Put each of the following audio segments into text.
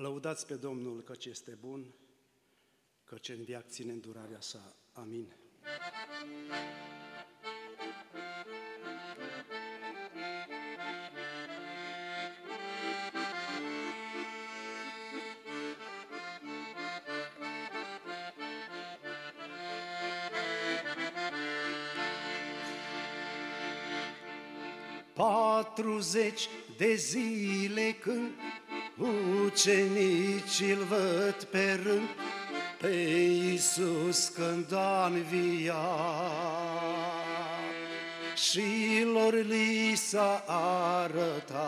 Lăudați pe Domnul căci este bun, căci în viață ține îndurarea sa. Amin. Patruzeci de zile când ucenicii îl văd pe rând, pe Iisus când a înviat. Și lor li s-a arătat.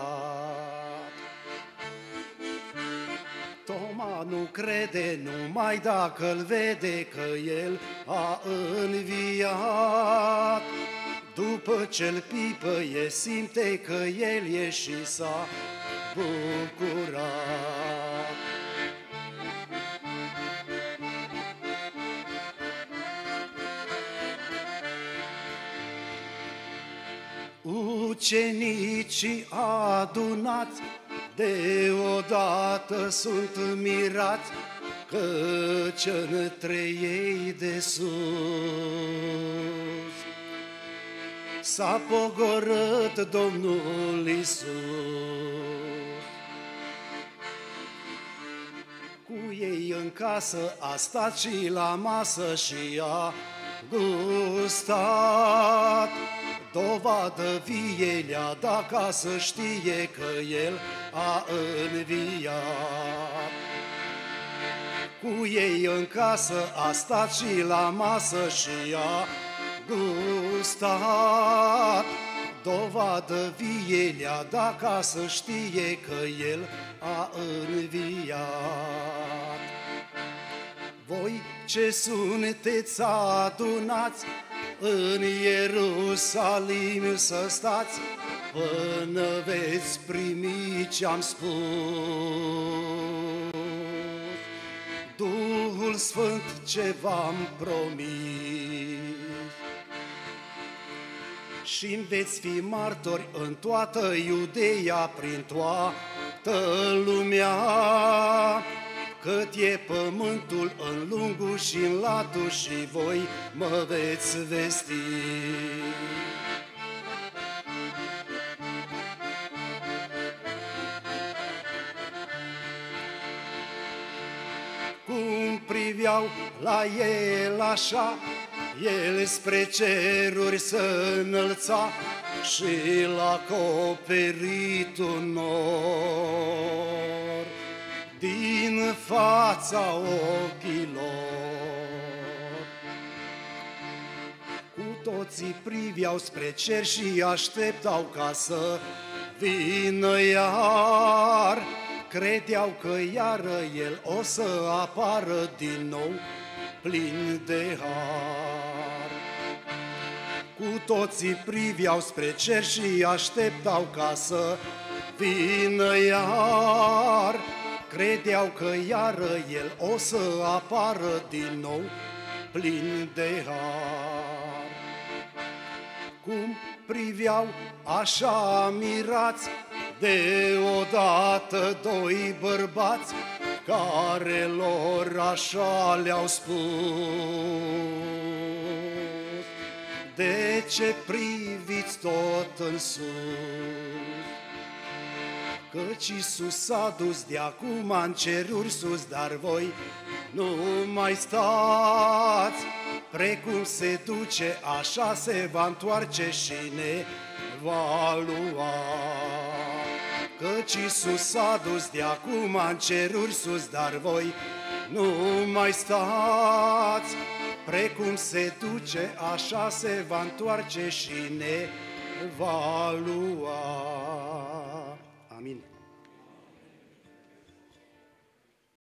Toma nu crede numai dacă îl vede că el a înviat. După ce-l pipăie, simte că el e și s-a bucurat. Ucenicii adunați deodată sunt mirați Căci între ei de sus s-a pogorât Domnul Isus. Ei în casă a stat și la masă și a gustat. Dovadă vie le-a dat ca să știe că El a înviat. Cu ei în casă a stat și la masă și a gustat, dovadă vie le-a dat ca să știe că El a înviat. Voi ce sunteți adunați în Ierusalim să stați, până veți primi ce-am spus. Duhul Sfânt ce v-am promis și veți fi martori în toată Iudeia, prin toată lumea, cât e pământul în lungul și în latul și voi mă veți vesti. Cum priveau la el așa, el spre ceruri să înălța și l-a acoperit un nor din fața ochilor. Cu toții priveau spre cer și așteptau ca să vină iar, credeau că iară el o să apară din nou plin de har. Cu toții priveau spre cer și așteptau ca să vină iar. Credeau că iară el o să apară din nou plin de har. Cum priveau așa mirați, deodată doi bărbați, care lor așa le-au spus. De ce priviți tot în sus? Căci Iisus s-a dus de acum în ceruri sus, dar voi nu mai stați. Precum se duce, așa se va întoarce și ne va lua. Căci Iisus s-a dus de acum în ceruri sus, dar voi nu mai stați. Precum se duce, așa se va întoarce și ne va lua. Amén.